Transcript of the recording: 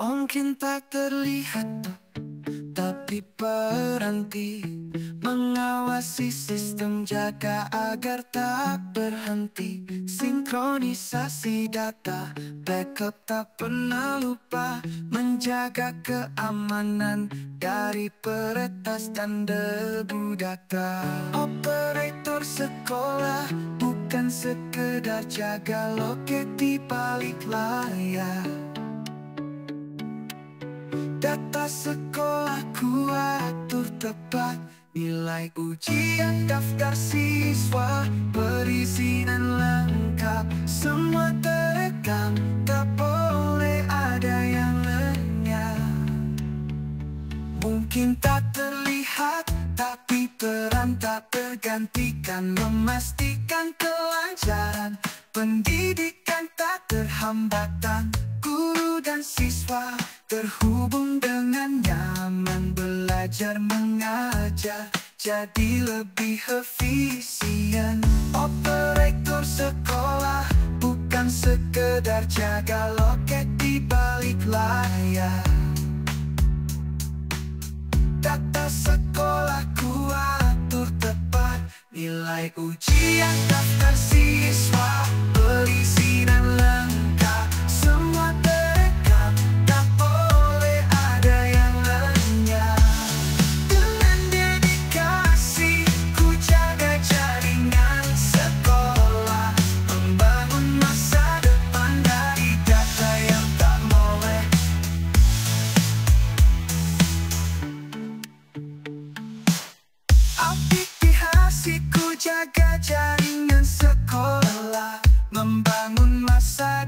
Mungkin tak terlihat Tapi berhenti Mengawasi sistem jaga agar tak berhenti. Sinkronisasi data Backup tak pernah lupa. Menjaga keamanan Dari peretas dan debu data. Operator sekolah Bukan sekedar jaga loket di balik layar Data sekolahku atur tepat Nilai ujian daftar siswa Perizinan lengkap. Semua terekam Tak boleh ada yang lenyap. Mungkin tak terlihat Tapi peran tak tergantikan. Memastikan kelancaran Pendidikan tak terhambatan dan siswa terhubung dengan nyaman belajar mengajar jadi lebih efisien. Operator sekolah bukan sekedar jaga loket di balik layar. Data sekolah kuatur tepat nilai ujian daftar siswa beli Jaga jaringan sekolah Membangun masa